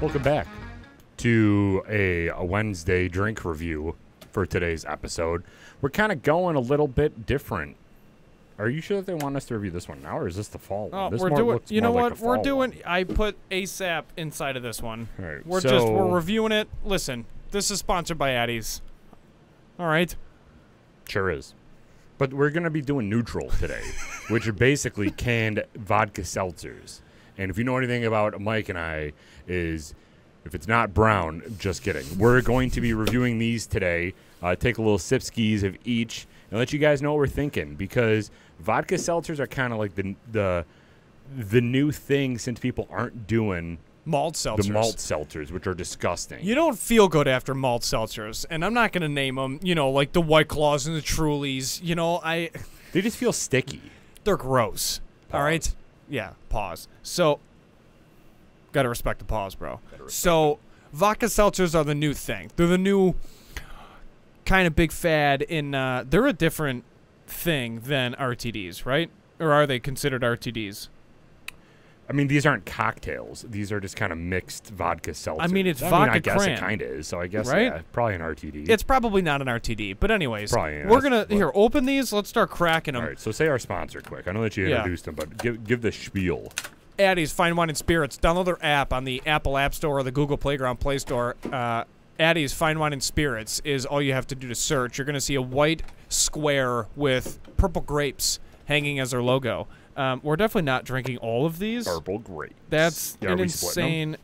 Welcome back to a, a Wednesday drink review for today's episode. We're kind of going a little bit different. Are you sure that they want us to review this one now, or is this the fall one? Oh, this we're doing. You know what? like we're doing. one. I put ASAP inside of this one. All right, We're just so- we're reviewing it. Listen, this is sponsored by Addy's. All right. Sure is. But we're going to be doing Nutrl today, which are basically canned vodka seltzers. And if you know anything about Mike and I, is if it's not brown, just kidding. We're going to be reviewing these today. Uh, take a little sip skis of each and let you guys know what we're thinking because vodka seltzers are kind of like the the the new thing since people aren't doing Malt seltzers. the malt seltzers, which are disgusting. You don't feel good after malt seltzers, and I'm not gonna name them. You know, like the White Claws and the Trulies. You know, I they just feel sticky. they're gross. All right. Yeah. Pause. So, gotta respect the pause, bro. So, vodka seltzers are the new thing. They're the new kind of big fad. In uh, they're a different thing than RTDs, right? Or are they considered RTDs? I mean, these aren't cocktails. These are just kind of mixed vodka I mean, it's I vodka I guess cran, it kind of is. So I guess right? yeah, probably an RTD. It's probably not an RTD, but anyways, Probably we're gonna here open these. Let's start cracking them. all right. So say our sponsor quick. I know that you Yeah. introduced them, but give give the spiel. Addy's Fine Wine and Spirits. Download their app on the Apple App Store or the Google Playground Play Store. Uh, Addy's Fine Wine and Spirits is all you have to do to search. You're going to see a white square with purple grapes hanging as their logo. Um, we're definitely not drinking all of these. Purple grapes. That's Yeah, an we splitting 'em? insane.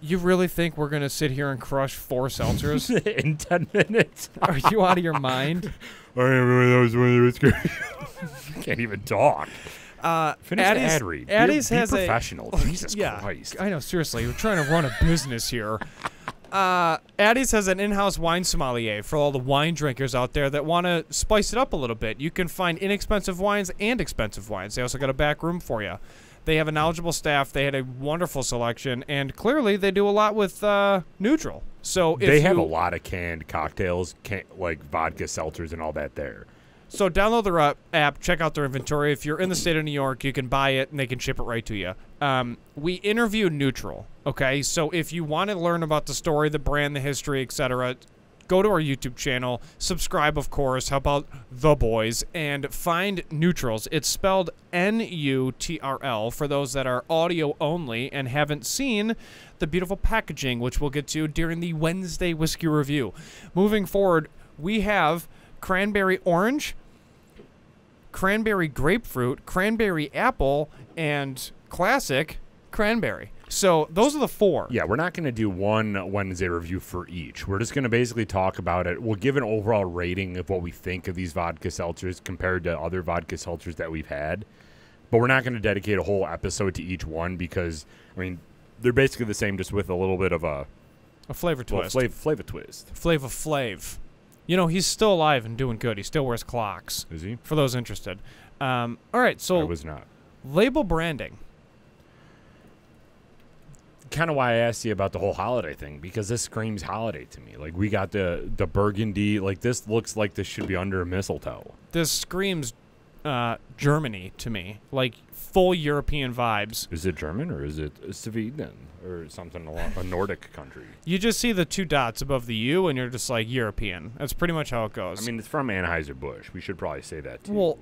You really think we're going to sit here and crush four seltzers? in ten minutes. Are you out of your mind? I remember that was it was great. Can't even talk. Uh, Finish Addy's, the ad read. Be- Addy's be, has a professional. Jesus yeah, Christ. I know. Seriously, we're trying to run a business here. Uh, Addy's has an in-house wine sommelier for all the wine drinkers out there that want to spice it up a little bit. You can find inexpensive wines and expensive wines. They also got a back room for you. They have a knowledgeable staff. They had a wonderful selection, and clearly they do a lot with uh, Nutrl. So if They have you- a lot of canned cocktails, can, like vodka seltzers and all that there. So download their uh, app, check out their inventory. If you're in the state of New York, you can buy it and they can ship it right to you. Um, we interviewed Nutrl. Okay, so if you want to learn about the story, the brand, the history, etc., go to our YouTube channel, subscribe, of course. How about the boys and find Nutrls? It's spelled N-U-T-R-L for those that are audio only and haven't seen the beautiful packaging, which we'll get to during the Wednesday whiskey review. Moving forward, we have cranberry orange cranberry grapefruit, cranberry apple, and classic cranberry. So those are the four. Yeah, we're not going to do one Wednesday review for each. We're just going to basically talk about it. We'll give an overall rating of what we think of these vodka seltzers compared to other vodka seltzers that we've had. But we're not going to dedicate a whole episode to each one because, I mean, they're basically the same, just with a little bit of a A flavor well, twist. flavor, flavor twist. Flava Flav. You know, he's still alive and doing good. He still wears clocks. Is he? For those interested. Um, all right, I so was not. label branding. Kind of why I asked you about the whole holiday thing because this screams holiday to me. Like we got the the burgundy. Like this looks like this should be under a mistletoe. This screams uh, Germany to me, like full European vibes. Is it German or is it Sweden or something along a Nordic country? You just see the two dots above the U, and you're just like European. That's pretty much how it goes. I mean, it's from Anheuser Busch. We should probably say that too. well,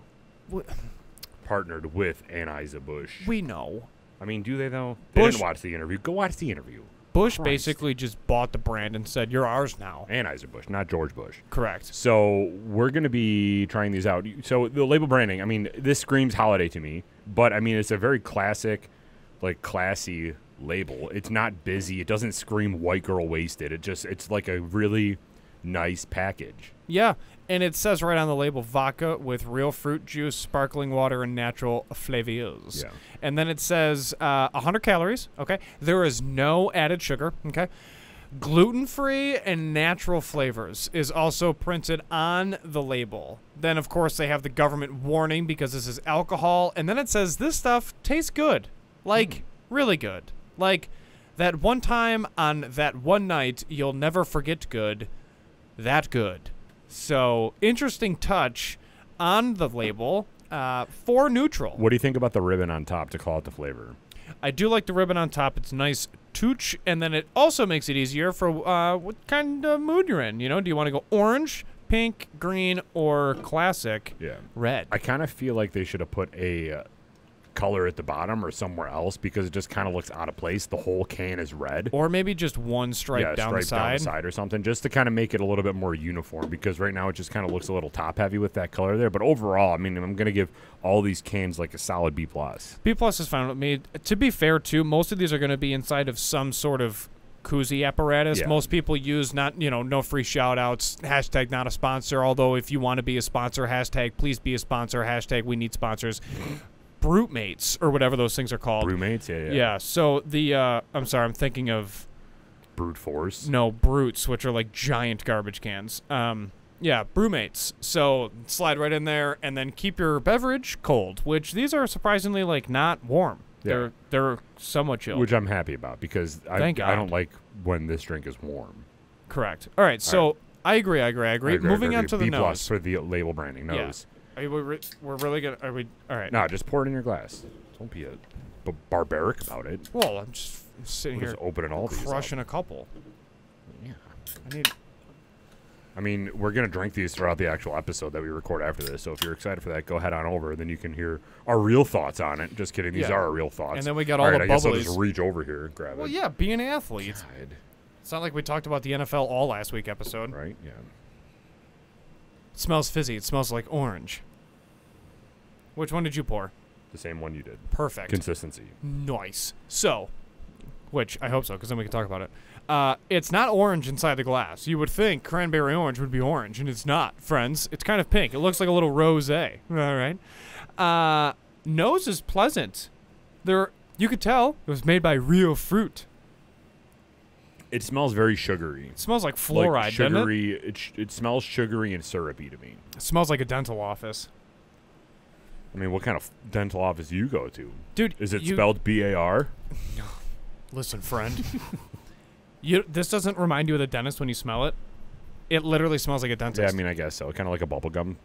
partnered with Anheuser Busch. we know. I mean, do they though? They Busch- didn't watch the interview. Go watch the interview. Bush Christ. basically just bought the brand and said, "You're ours now." Anheuser Busch, not George Bush. Correct. So we're gonna be trying these out. So the label branding. I mean, this screams holiday to me, but I mean, it's a very classic, like classy label. It's not busy. It doesn't scream white girl wasted. It just it's like a really nice package. Yeah, and it says right on the label vodka with real fruit juice, sparkling water, and natural flavors. Yeah. And then it says uh, 100 calories. Okay. There is no added sugar. Okay. Gluten free and natural flavors is also printed on the label. Then, of course, they have the government warning because this is alcohol. And then it says this stuff tastes good. Like, really good. Like, that one time on that one night, you'll never forget good. That good. So, interesting touch on the label uh, for Nutrl. What do you think about the ribbon on top to call it the flavor? I do like the ribbon on top. It's nice touch, and then it also makes it easier for uh, what kind of mood you're in. You know, do you want to go orange, pink, green, or classic Yeah. red? I kind of feel like they should have put a uh, color at the bottom or somewhere else because it just kind of looks out of place. The whole can is red. or maybe just one stripe yeah, down, stripe the side. down the side or something, just to kind of make it a little bit more uniform. Because right now it just kind of looks a little top heavy with that color there. But overall, I mean, I'm gonna give all these cans like a solid B plus. B plus is fine with me. To be fair, too, most of these are going to be inside of some sort of koozie apparatus. Yeah. Most people use not, you know, no free shout outs, hashtag not a sponsor. Although if you want to be a sponsor, hashtag please be a sponsor, hashtag we need sponsors. Brute mates or whatever those things are called. Brewmates, yeah, yeah, Yeah. So the uh, I'm sorry, I'm thinking of Brute Force. no brutes, which are like giant garbage cans. Um, yeah, brewmates. So slide right in there, and then keep your beverage cold. Which these are surprisingly like not warm. Yeah. They're they're somewhat chilled. Which I'm happy about because I, Thank I God. don't like when this drink is warm. Correct. All right. So I agree. I agree. I agree. I agree, Moving on to the B nose. plus for the label branding nose. Are we re- we're really gonna? Are we? All right. No, just pour it in your glass. Don't be a b- barbaric about it. Well, I'm just sitting We're here just opening all these. up. crushing a couple. Yeah. I need. I mean, we're gonna drink these throughout the actual episode that we record after this. So if you're excited for that, go head on over. Then you can hear our real thoughts on it. Just kidding. These Yeah. are our real thoughts. And then we got all all right, the I guess I'll just bubblies. reach over here and grab Well, it. yeah, be an athlete. God, It's not like we talked about the NFL all last week episode. Right? Yeah. It smells fizzy. It smells like orange. Which one did you pour? The same one you did. Perfect. Consistency. nice. So, which I hope so, because then we can talk about it. Uh, it's not orange inside the glass. You would think cranberry orange would be orange, and it's not, friends. It's kind of pink. It looks like a little rosé. All right. Uh, nose is pleasant. There, you could tell it was made by real fruit. It smells very sugary. It smells like fluoride, like doesn't it? sugary. It, sh- it smells sugary and syrupy to me. It smells like a dental office. I mean, what kind of dental office do you go to? Dude, Is it you- spelled B A R? No. Listen, friend. you this doesn't remind you of the dentist when you smell it. It literally smells like a dentist. Yeah, I mean, I guess so. Kind of like a bubble gum.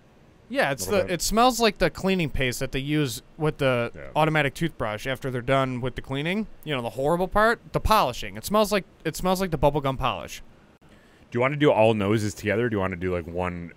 Yeah, it's the bit. it smells like the cleaning paste that they use with the Yeah. automatic toothbrush after they're done with the cleaning. You know, the horrible part, the polishing. It smells like it smells like the bubblegum polish. Do you want to do all noses together? Do you want to do like one?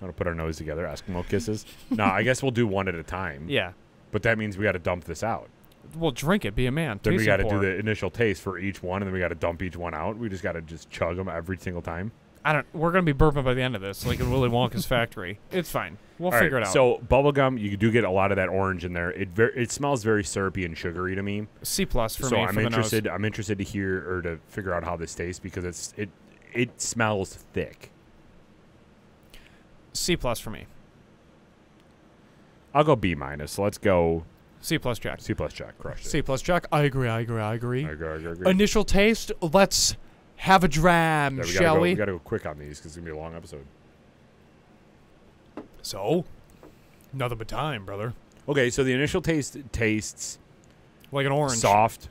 I want to put our nose together? Eskimo kisses? no, I guess we'll do one at a time. Yeah. But that means we got to dump this out. Well, drink it, be a man. Then we got to do the initial taste for each one, and then we got to dump each one out. We just got to just chug them every single time. I don't. We're gonna be burping by the end of this, like in Willy Wonka's factory. It's fine. We'll All right, figure it out. So bubblegum, you do get a lot of that orange in there. It ver- it smells very syrupy and sugary to me. C plus for so me. I'm for the interested. nose. I'm interested to hear or to figure out how this tastes because it's it it smells thick. C plus for me. I'll go B minus. Let's go C plus check. C plus check. Crushed it. C plus check. I agree. I agree. I agree. I agree, I agree, I agree. Initial taste. Let's have a dram, Yeah, we gotta shall go, we? We got to go quick on these because it's gonna be a long episode. so, nothing but time, brother. Okay, so the initial taste tastes Like an orange. soft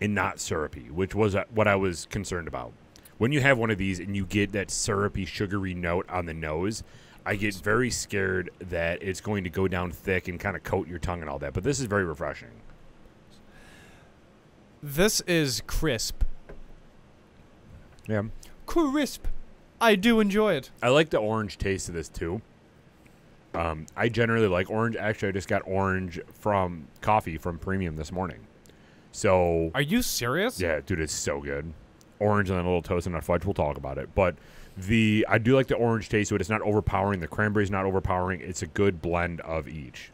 and not syrupy, which was uh, what I was concerned about. When you have one of these and you get that syrupy, sugary note on the nose, I get very scared that it's going to go down thick and kind of coat your tongue and all that. But this is very refreshing. This is crisp. Yeah. Crisp. I do enjoy it. I like the orange taste of this too. Um, I generally like orange. Actually, I just got orange from coffee from Premium this morning. So Are you serious? Yeah, dude, it's so good. Orange and then a little toast and a fudge. We'll talk about it. But the I do like the orange taste it. It's not overpowering. The cranberry's not overpowering. It's a good blend of each.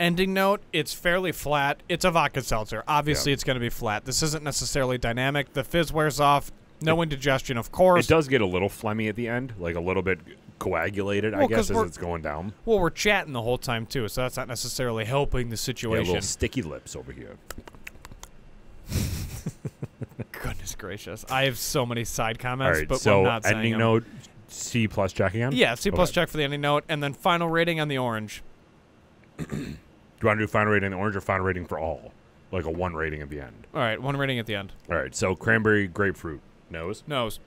Ending note, it's fairly flat. It's a vodka seltzer. Obviously, Yeah. it's going to be flat. This isn't necessarily dynamic. The fizz wears off. No indigestion, of course. It does get a little phlegmy at the end, like a little bit coagulated, I guess, as it's going down. Well, we're chatting the whole time too, so that's not necessarily helping the Yeah, situation. little sticky lips over here. Goodness gracious, I have so many side comments, right, but so I'm not saying ending note C plus check again. Yeah, C plus Okay. check for the ending note, and then final rating on the orange. Do you want to do final rating the orange or final rating for all? Like a one rating at the end. All right, one rating at the end. All right, so cranberry grapefruit nose. Nose.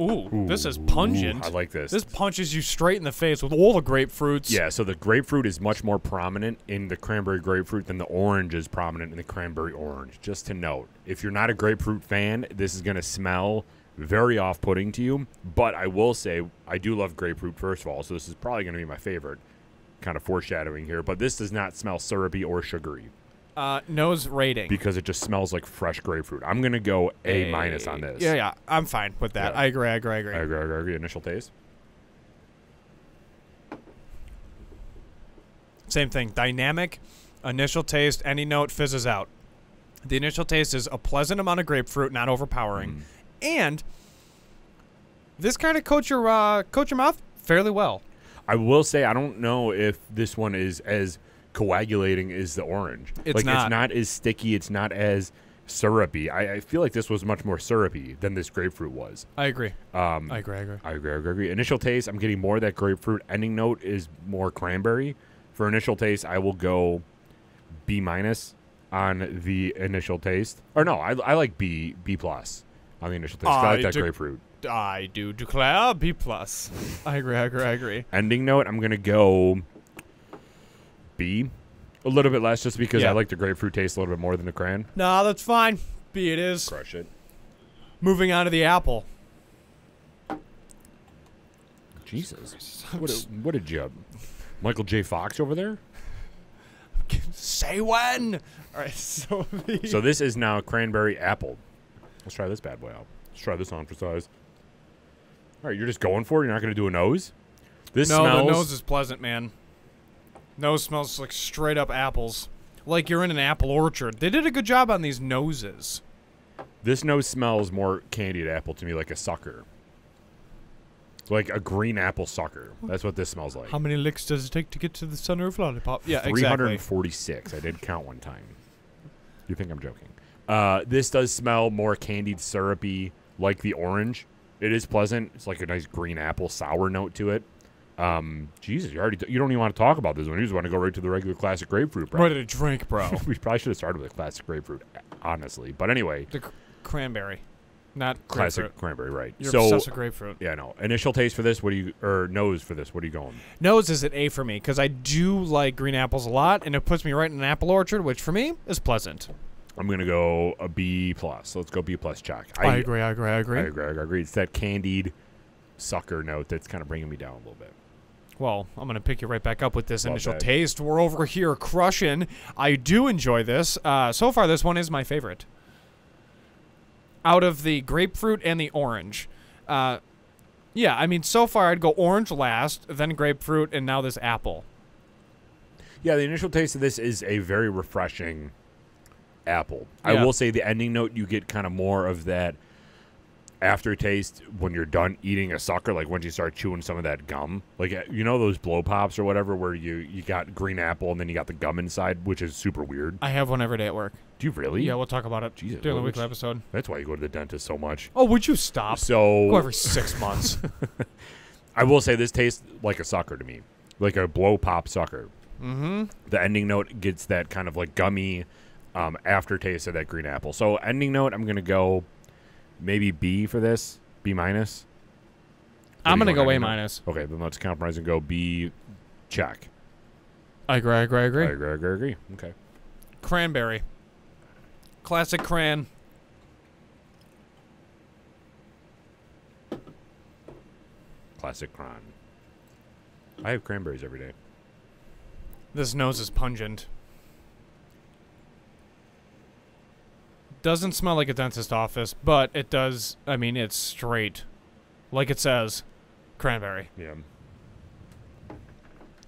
Ooh, this is pungent. I like this. this punches you straight in the face with all the grapefruits. Yeah, so the grapefruit is much more prominent in the cranberry grapefruit than the orange is prominent in the cranberry orange. Just to note, if you're not a grapefruit fan, this is going to smell very off putting to you. But I will say, I do love grapefruit, first of all, so this is probably going to be my favorite. Kind of foreshadowing here, but this does not smell syrupy or sugary Uh, nose rating. because it just smells like fresh grapefruit. I'm going to go A minus on this. Yeah, yeah, I'm fine with that. Yeah. I agree. I agree. I agree. I agree, I agree. Initial taste. Same thing. Dynamic. Initial taste. Any note fizzes out. The initial taste is a pleasant amount of grapefruit, not overpowering, Mm. and this kind of coats your uh, coat your mouth fairly well. I will say I don't know if this one is as coagulating as the orange. It's like not. it's not as sticky. It's not as syrupy. I, I feel like this was much more syrupy than this grapefruit was. I agree. Um, I agree. I agree. I agree, I agree. I agree. Initial taste, I'm getting more of that grapefruit. Ending note is more cranberry. For initial taste, I will go B minus on the initial taste. Or no, I, I like B B plus on the initial taste. I I like that do- grapefruit. I do declare B plus. I agree. I agree. I agree. Ending note, I'm gonna go B. A little bit less, just because Yeah. I like the grapefruit taste a little bit more than the cran. Nah, that's fine. B it is. Crush it. Moving on to the apple. Jesus, what a, what a job. Michael J. Fox over there. Say when. All right. So the So this is now cranberry apple. Let's try this bad boy out. Let's try this on for size. All right, you're just going for it. You're not going to do a nose. This no, smells. the nose is pleasant, man. Nose smells like straight up apples. Like you're in an apple orchard. They did a good job on these noses. This nose smells more candied apple to me, like a sucker. Like a green apple sucker. That's what this smells like. How many licks does it take to get to the center of lollipop? Yeah, exactly. 346. I did count one time. You think I'm joking? Uh, this does smell more candied, syrupy, like the orange. It is pleasant. It's like a nice green apple sour note to it. Um, Jesus, you already you don't even want to talk about this one. You just want to go right to the regular classic grapefruit, bro. Ready to drink, bro. we probably should have started with a classic grapefruit, honestly. But anyway, the cr- cranberry, not classic grapefruit. cranberry, right? You're so obsessed with grapefruit. yeah, no. Initial taste for this. What do you or nose for this? What are you going? Nose is an A for me because I do like green apples a lot, and it puts me right in an apple orchard, which for me is pleasant. I'm gonna go a B plus. Let's go B plus, Jack. I, agree. I agree. I agree. I agree. I agree. It's that candied sucker note that's kind of bringing me down a little bit. Well, I'm gonna pick you right back up with this Love initial that. taste. We're over here crushing. I do enjoy this. Uh, so far, this one is my favorite. Out of the grapefruit and the orange, uh, yeah, I mean, so far I'd go orange last, then grapefruit, and now this apple. Yeah, the initial taste of this is a very refreshing apple. I will say the ending note, you get kind of more of that aftertaste when you're done eating a sucker, like once you start chewing some of that gum. Like uh, you know those blow pops or whatever, where you you got green apple and then you got the gum inside, which is super weird. I have one every day at work. Do you really? Yeah, we'll talk about it Jesus, during the weekly episode. That's why you go to the dentist so much. Oh, would you stop? So Go every six months. I will say this tastes like a sucker to me, like a blow pop sucker. mm-hmm. The ending note gets that kind of like gummy um, aftertaste of that green apple. So ending note, I'm gonna go maybe B for this, B minus. What I'm gonna go A minus. Okay, then let's compromise and go B. Check. I agree. I agree. I I agree. agree. I agree. I agree. Okay. Cranberry. Classic cran. Classic cran. I have cranberries every day. This nose is pungent. Doesn't smell like a dentist office, but it does. I mean, it's straight. Like it says, cranberry. Yeah.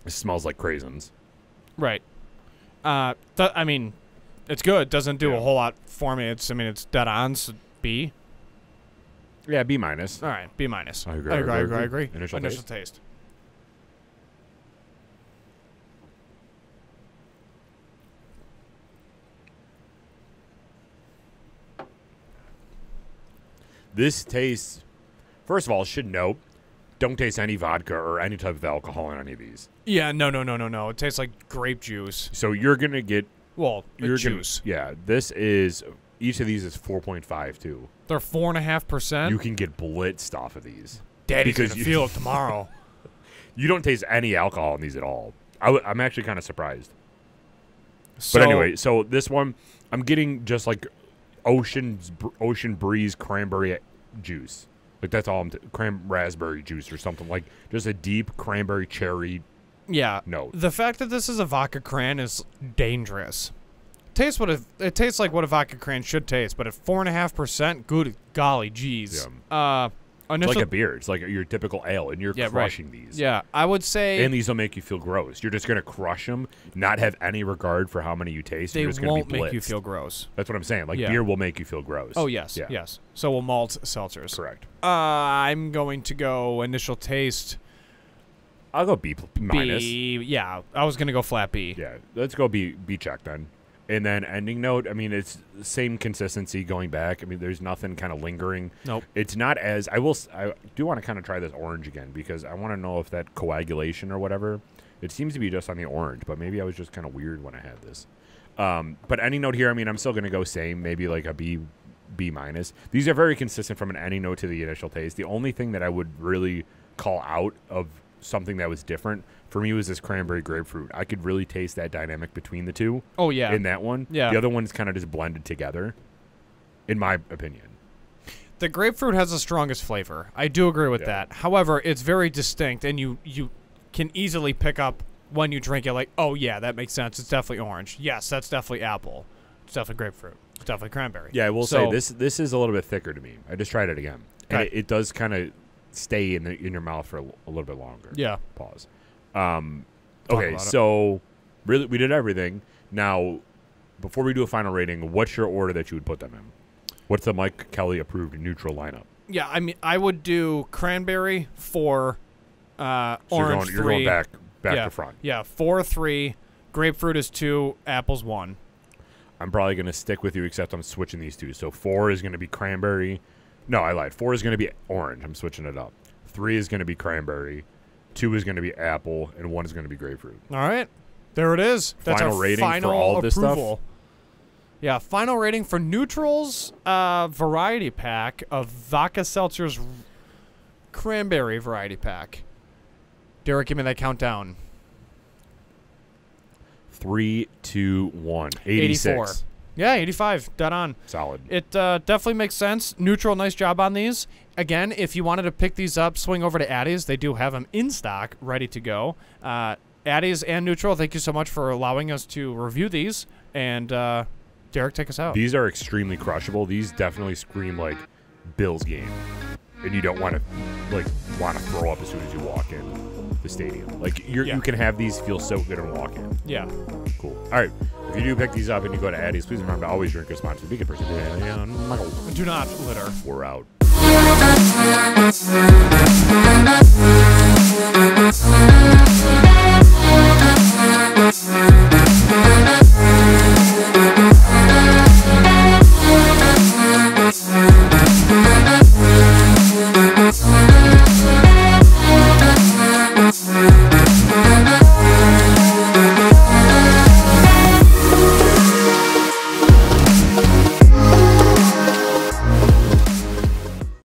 It smells like craisins. Right. Uh, th- I mean, it's good. Doesn't do Yeah. a whole lot for me. It's. I mean, it's dead on. So B. Yeah, B minus. All right, B minus. I agree, I agree. I agree. I agree. agree. Initial taste. This tastes. First of all, should note, don't taste any vodka or any type of alcohol in any of these. Yeah, no, no, no, no, no. It tastes like grape juice. So you're gonna get Well, you're juice. Gonna, yeah, this is each of these is 4.5 too. They're four and a half percent. You can get blitzed off of these. Daddy's because gonna you- feel it tomorrow. You don't taste any alcohol in these at all. I w- I'm actually kind of surprised. so, But anyway, so this one, I'm getting just like ocean ocean breeze cranberry juice. Like that's all I'm t- cran raspberry juice or something like just a deep cranberry cherry yeah, No. the fact that this is a vodka cran is dangerous. Tastes what a, it tastes like what a vodka cran should taste, but at four and a half percent, good golly, jeez. Uh, It's like a beer. It's like your typical ale, and you're Yeah, right. crushing these. yeah, I would say And these will make you feel gross. You're just gonna crush them, not have any regard for how many you taste. they you're just gonna won't make you feel gross. That's what I'm saying. Like Yeah. beer will make you feel gross. Oh yes, Yeah. yes. So will malt seltzers. Correct. Uh, I'm going to go initial taste I'll go B minus. B. Yeah, I was gonna go flat B. Yeah, let's go B B check then. And then ending note. I mean, it's the same consistency going back. I mean, there's nothing kind of lingering. Nope. It's not as I will. I do want to kind of try this orange again because I want to know if that coagulation or whatever. It seems to be just on the orange, but maybe I was just kind of weird when I had this. Um, but any note here, I mean, I'm still gonna go same, maybe like a B, B minus. These are very consistent from an any note to the initial taste. The only thing that I would really call out of something that was different for me was this cranberry grapefruit. I could really taste that dynamic between the two Oh yeah. in that one. Yeah. The other one's kind of just blended together, in my opinion. The grapefruit has the strongest flavor. I do agree with Yeah. that. However, it's very distinct, and you you can easily pick up when you drink it. Like, oh yeah, that makes sense. It's definitely orange. Yes, that's definitely apple. It's definitely grapefruit. It's definitely cranberry. Yeah, I will So- say this this is a little bit thicker to me. I just tried it again, and it, it does kind of stay in the in your mouth for a little bit longer. Yeah. Pause. Um, okay, about it. so really, we did everything. Now, before we do a final rating, what's your order that you would put them in? What's the Mike Kelly approved Nutrl lineup? Yeah, I mean, I would do cranberry for uh, So orange you're going, you're going back back yeah, to front. Yeah, four three. Grapefruit is two. Apples one. I'm probably going to stick with you, except I'm switching these two. So four is going to be cranberry. No, I lied. Four is going to be orange. I'm switching it up. Three is going to be cranberry. Two is going to be apple, and one is going to be grapefruit. All right, there it is. That's Final our rating for all of this stuff? Yeah, final rating for Nutrls uh, variety pack of vodka seltzers cranberry variety pack. Derek, give me that countdown. Three, two, one. 86. 84. Yeah, 85. Dead on. Solid. It uh, definitely makes sense. Nutrl, nice job on these. Again, if you wanted to pick these up, swing over to Addy's. They do have them in stock, ready to go. Uh, Addy's and Nutrl, thank you so much for allowing us to review these. And uh, Derek, take us out. These are extremely crushable. These definitely scream like Bills game, and you don't want to like want to throw up as soon as you walk in the stadium. Like you're, Yeah. you can have these feel so good and walk in. yeah. Cool. All right. If you do pick these up and you go to Addy's, please remember to always drink responsibly. Be a good person. Do not litter. We're out. Thank you.